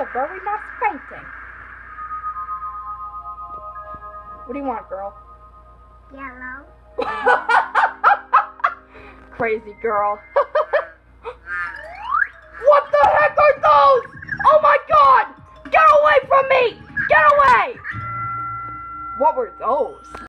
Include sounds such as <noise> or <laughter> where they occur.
a very nice painting. What do you want, girl? Yellow. <laughs> Crazy girl. <laughs> what the heck are those? Oh my god! Get away from me! Get away! What were those?